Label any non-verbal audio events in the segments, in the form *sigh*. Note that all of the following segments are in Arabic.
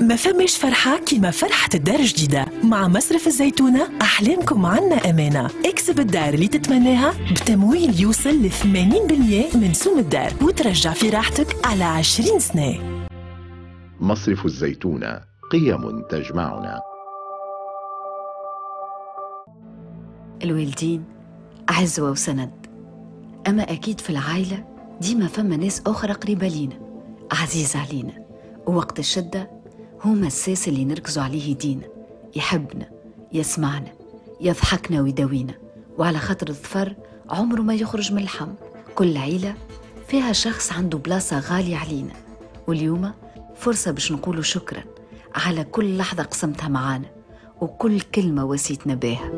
ما فماش فرحة كيما فرحة الدار الجديدة. مع مصرف الزيتونة أحلامكم عنا أمانة. اكسب الدار اللي تتمناها بتمويل يوصل ل 80% من سوم الدار وترجع في راحتك على 20 سنة. مصرف الزيتونة قيم تجمعنا. الوالدين عزوة وسند. أما أكيد في العائلة ديما فما ناس أخرى قريبة لينا عزيز علينا ووقت الشدة هما الساس اللي نركزوا عليه يدينا يحبنا يسمعنا يضحكنا ويداوينا وعلى خاطر الظفر عمره ما يخرج من الحم. كل عيلة فيها شخص عنده بلاصة غالية علينا واليوم فرصة باش نقولوا شكرا على كل لحظة قسمتها معانا وكل كلمة وسيتنا بها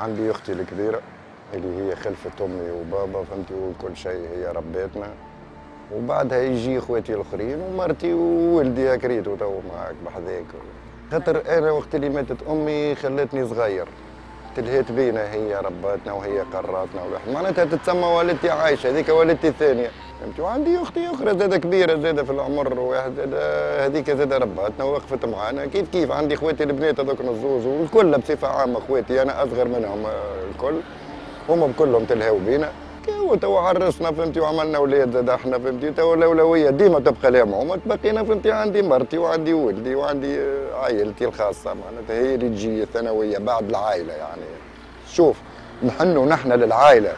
عندي أختي الكبيرة اللي هي خلفة أمي وبابا فهمتي وكل شيء هي ربيتنا. وبعدها يجي إخواتي الآخرين ومرتي وولدي كريتو تو معاك بحذاك. خاطر أنا وقت اللي ماتت أمي خلتني صغير. تلهيت بينا هي رباتنا وهي قراتنا معناتها تتسمى والدتي عايشة هذيك والدتي الثانية. فهمتي؟ وعندي أختي أخرى زادة كبيرة زادة في العمر واحد هذيك زادة رباتنا ووقفت معانا. كيف كيف؟ عندي إخواتي البنات هذوك الزوز والكل بصفة عامة إخواتي أنا أصغر منهم آه، الكل. هم كلهم تلهوا بينا. كي تو عرسنا فهمتي؟ وعملنا أولاد زاد إحنا فهمتي؟ تو الأولوية ديما تبقى لهم هما تبقينا فهمتي؟ عندي مرتي وعندي ولدي وعندي آه، عائلتي الخاصة معناتها هي اللي تجي الثانويه بعد العائلة يعني. شوف نحنوا نحن للعائلة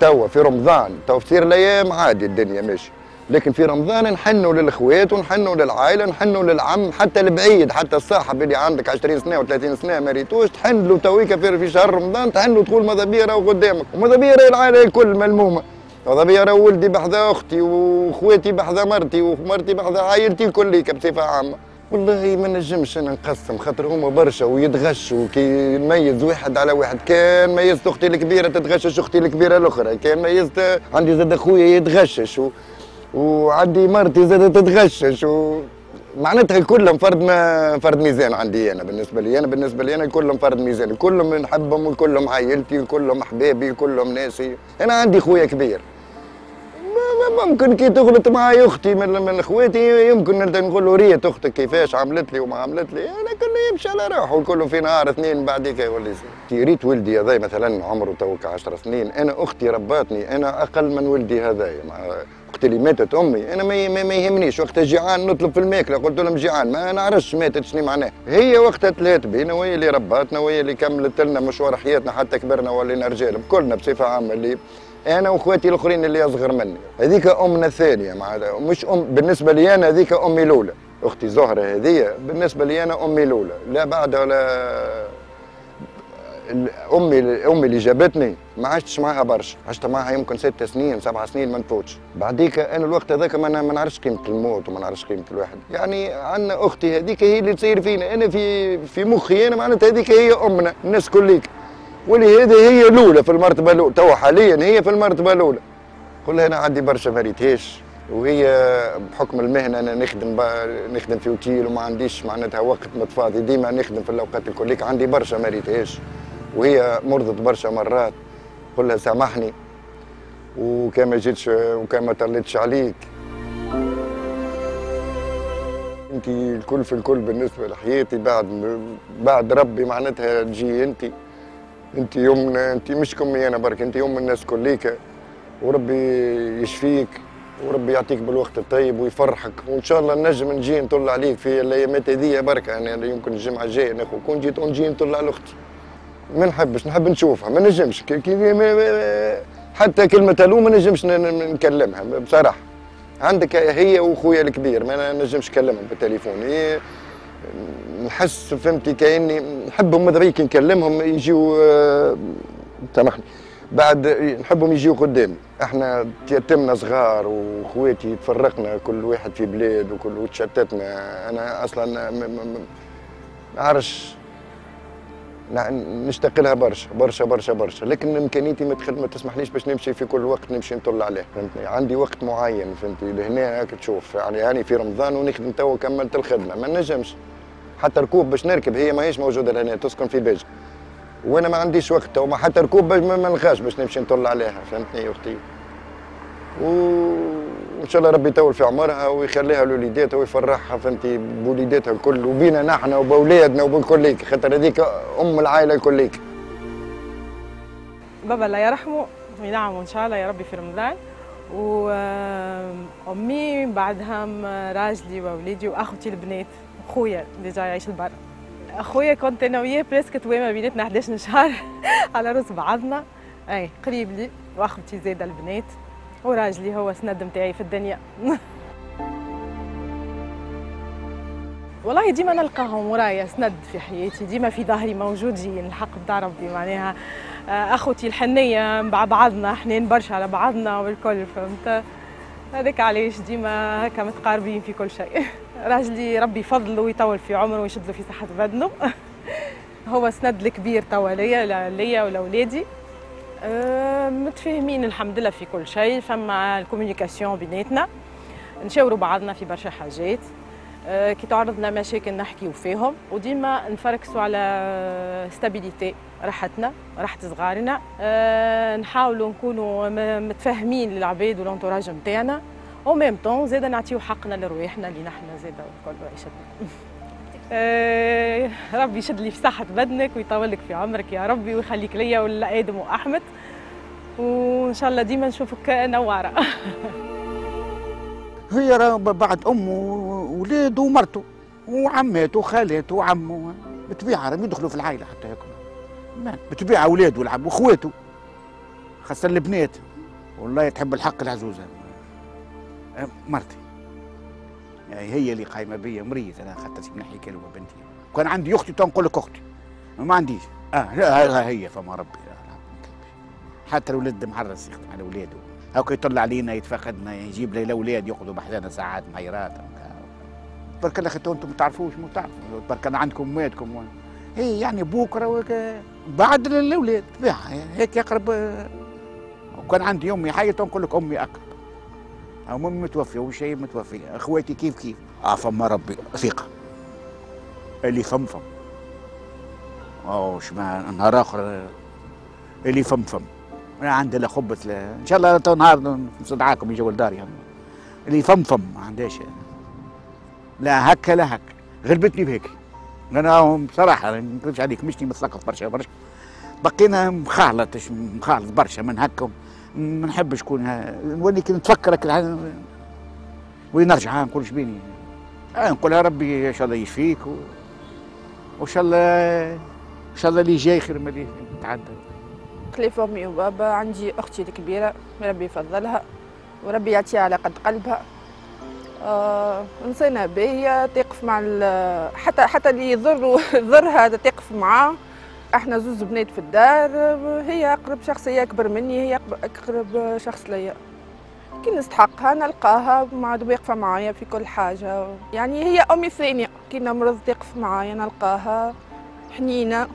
توا في رمضان تو تصير الأيام عادي الدنيا ماشي. لكن في رمضان نحنوا للإخوات ونحنوا للعائلة نحنوا للعم حتى البعيد حتى الصاحب اللي عندك 20 سنة و30 سنة ما ريتوش تحن له تويك في شهر رمضان تحن له تقول ماذا بيا راهو قدامك. وماذا بيا راهي العائلة الكل ملمومة. ماذا بيا راهو ولدي بحذا أختي واخواتي بحذا مرتي ومرتي بحذا عائلتي الكل بصفة عامة. والله ما نجمش أنا نقسم خاطر هما برشا ويتغشوا. كي نميز واحد على واحد كان ميزت أختي الكبيرة تتغشش أختي الكبيرة الأخرى كان ميزت عندي زاد أخويا يتغشش. و... وعندي مرتي زاد تتغشش و... معناتها كلهم فرد ما فرد ميزان عندي أنا بالنسبة لي. أنا بالنسبة لي أنا كلهم فرد ميزان كلهم نحبهم وكلهم عائلتي وكلهم أحبابي وكلهم ناسي. أنا عندي خويا كبير. ممكن كي تغلط معي أختي من من اخواتي يمكن نقول له ريت أختك كيفاش عملت لي وما عملت لي. أنا كله يمشي على روحه وكله في نهار اثنين بعديك يولي. يصير. كي ريت ولدي هذا مثلا عمره توك 10 سنين. أنا أختي رباتني أنا أقل من ولدي هذايا. وقت اللي ماتت أمي. أنا ما يهمنيش. وقتها جيعان نطلب في الماكلة. قلت لهم جيعان ما نعرفش ماتت شنو معناه هي وقتها تلهت بينا وهي اللي رباتنا وهي اللي كملت لنا مشوار حياتنا حتى كبرنا ولينا رجال كلنا بصفة عامة اللي أنا وإخواتي الآخرين اللي أصغر مني. هذيك أمنا الثانية مع مش ام بالنسبة لي أنا هذيك أمي الأولى. أختي زهره هذه بالنسبة لي أنا أمي الأولى. لا بعد ولا امي امي اللي جابتني ما عشتش معاها برشا عشت معاها يمكن ست سنين سبع سنين ما نفوتش. بعديك أنا الوقت هذاك ما ما نعرفش قيمة الموت وما نعرفش قيمة الواحد. يعني عندنا أختي هذيك هي اللي تصير فينا أنا في في مخي أنا معناتها هذيك هي أمنا الناس كليك. واللي هذه هي الأولى في المرتبة الأولى تو حاليا هي في المرتبة الأولى. قول أنا عندي برشا ما وهي بحكم المهنة أنا نخدم نخدم في اوتيل وما عنديش معناتها وقت متفاضي ديما نخدم في الأوقات الكليك عندي برشا ما ريتهاش. وهي مرضت برشا مرات. قول لها سامحني. وكان ما جيتش وكان ما طلتش عليك. انت الكل في الكل بالنسبة لحياتي بعد بعد ربي معناتها تجي انت. انت يومنا انت مش كمي أنا برك انت يوم الناس كليك. وربي يشفيك وربي يعطيك بالوقت الطيب ويفرحك. وإن شاء الله نجم نجي نطل عليك في الايامات هذيا برك. يعني يمكن الجمعة الجاية ناخذ. كون جيت نجي نطل على أختي ما نحبش نحب نشوفها ما نجمش. حتى كلمة ألو ما نجمش نكلمها بصراحة. عندك هي واخويا الكبير ما نجمش نكلمهم بالتليفون. إيه نحس فهمتي كأني نحبهم ماذا بيك نكلمهم يجيو آه، سامحني. بعد نحبهم يجيو قدامي إحنا تيتمنا صغار واخواتي تفرقنا كل واحد في بلاد وكل وتشتتنا. أنا أصلا ما عرفش نع- نشتاق لها برشا برشا برشا برشا. لكن إمكانيتي ما ما تسمحليش باش نمشي في كل وقت نمشي نطل عليه فهمتني؟ عندي وقت معين فهمتي لهنا هاك تشوف. يعني هاني في رمضان ونخدم توا كملت الخدمة. ما نجمش. حتى ركوب باش نركب هي ماهيش موجودة لهنا تسكن في بيجا وأنا ما عنديش وقت وما حتى ركوب ما نلقاش باش نمشي نطل عليها فهمتني يا أختي؟ و- وان شاء الله ربي يطول في عمرها ويخليها لوليداتها ويفرحها فهمتي؟ بوليداتها الكل وبينا نحن وبأولادنا وبالكليك خاطر هذيك أم العائلة الكليك بابا الله يرحمه وينعم إن شاء الله يا ربي في رمضان. وامي بعدهم راجلي وأولادي وأخوتي البنات خويا اللي جاي يعيش البر. أخويا كنت أنا وياه بريسك توامه بيناتنا 11 شهر *laughs* على راس بعضنا. أي قريب لي وأخوتي زاده البنات. وراجلي هو سند متاعي في الدنيا. *laughs* والله ديما نلقاهم ورايا سند في حياتي ديما في ظهري موجودين الحق بتاع ربي معناها. آه، أخوتي الحنية مع بعضنا حنين برشا على بعضنا والكل فهمت؟ هذاك علاش ديما هكا متقاربين في كل شيء. *laughs* راجلي ربي يفضله ويطول في عمره ويشد في صحة بدنه. *laughs* هو سند الكبير توا ليا ليا ولاولادي متفاهمين الحمد لله في كل شيء. فما ال communication بيناتنا. نشاوروا بعضنا في برشا حاجات. أه كي تعرضنا مشاكل نحكيو فيهم. وديما نفركسوا على stabilité راحتنا راحة صغارنا. أه نحاولوا نكونوا متفاهمين للعباد والانتوراج نتاعنا. أو ميم طون زاد نعطيو حقنا لرواحنا اللي نحن زاد الكل عيشتنا. *laughs* ربي يشد لي في صحة بدنك ويطول لك في عمرك يا ربي ويخليك ليا ولادم وأحمد. وإن شاء الله ديما نشوفك نوارة. *laughs* هي راه بعد أمه وولاده ومرته وعماته وخالاته وعمه. بالطبيعه راهم يدخلوا في العائلة حتى هيك بالطبيعه أولاده والعم واخواته خاصة البنات. والله تحب الحق العزوزه مرتي. هي اللي قايمة بيا مريض أنا من ناحيه كلمه بنتي كان عندي أختي تنقول لك أختي. ما عنديش آه لا هي فما ربي. حتى الولد محرص يخدم على اولاده هاكا يطلع علينا يتفقدنا يجيب لي الاولاد يقعدوا بحذانا ساعات محيرات برك الله أنتم ما تعرفوش ما تعرفوا برك عندكم اماتكم هي يعني بكره بعد الاولاد هيك يقرب. وكان عندي أمي حية تنقول لك أمي أقرب. أو امي متوفية وشيء متوفيه إخواتي كيف كيف؟ آه فما ربي. ثقة. اللي فم فم أو شما نهار آخر. اللي فم فم أنا عندي لا خبة لا إن شاء الله تو نهار نستدعاكم يجوا لداري. اللي فم فم ما عندهاش لا هكا لا هكا. غلبتني بهيك. أنا بصراحة ما نكذبش عليك مشتي مثقف برشا برشا. بقينا مخالط مخالط برشا من هكا. ما نحبش نكون نولي كي نتفكر نرجع؟ نقول شبيني نقولها ربي إن شاء الله يشفيك وإن شاء الله إن شاء الله اللي جاي خير من اللي تعدى خليف أمي وبابا عندي أختي الكبيرة ربي يفضلها وربي يعطيها على قد قلبها. آه انسانه باهيه تقف مع حتى حتى اللي يضر يضرها تقف معاه. إحنا زوز بنات في الدار هي أقرب شخصيه أكبر مني هي أقرب شخص ليا. كي نستحقها نلقاها مع واقفه معايا في كل حاجة. يعني هي أمي الثانية كي نمرض تقف معايا نلقاها. حنينة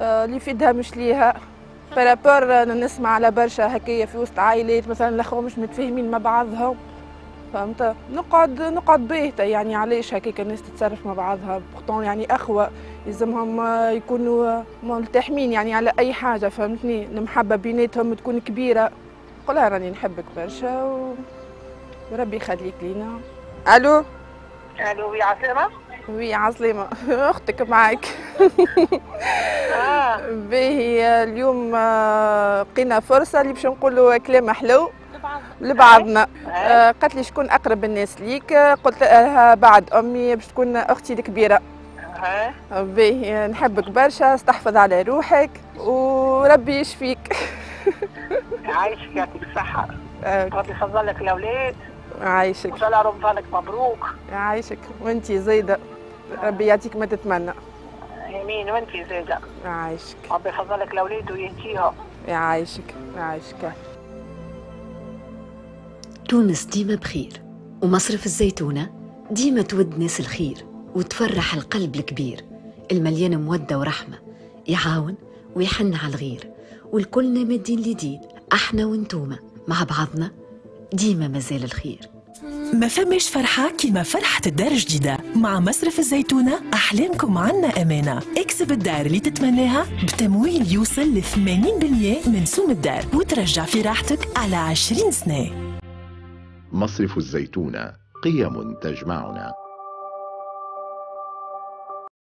آه، اللي في يدها مش ليها. par rapport نسمع على برشا هكايا في وسط عائلات مثلا الأخوة مش متفاهمين مع بعضهم. فهمت؟ نقعد نقعد باهتة يعني علاش هكاك الناس تتصرف مع بعضها؟ pourtant يعني أخوة لازمهم يكونوا ملتحمين يعني على أي حاجة فهمتني؟ المحبة بيناتهم تكون كبيرة. قولها راني نحبك برشا و... وربي يخليك لينا. ألو؟ ألو يا عسلامة؟ oui عسلامة. *laughs* أختك معاك. آه. *laughs* باهي اليوم آه، لقينا فرصة اللي باش نقولوا كلام حلو. لبعضنا. آه. قالت لي شكون أقرب الناس ليك؟ قلت لها بعد أمي باش تكون أختي الكبيرة. باهي نحبك برشا استحفظ على روحك وربي يشفيك. *laughs* يعيشك يعطيك الصحة. ربي يحفظ لك الأولاد عايشك. وإن شاء الله رمضانك مبروك. عايشك. وأنت زايدة. ربي يعطيك ما تتمنى. يمين وأنت زايدة. عايشك. ربي يحفظ لك الأولاد ويهديهم يعيشك يعيشك تونس ديما بخير. ومصرف الزيتونة ديما تود ناس الخير وتفرح القلب الكبير. المليان مودة ورحمة. يعاون ويحن على الغير. والكلنا مادين لدين أحنا وانتوما مع بعضنا. ديما مازال الخير. ما فماش فرحة كيما فرحة الدار الجديدة. مع مصرف الزيتونة أحلامكم عنا أمانة. اكسب الدار اللي تتمناها بتمويل يوصل ل 80% من سوم الدار وترجع في راحتك على 20 سنة. مصرف الزيتونة قيم تجمعنا.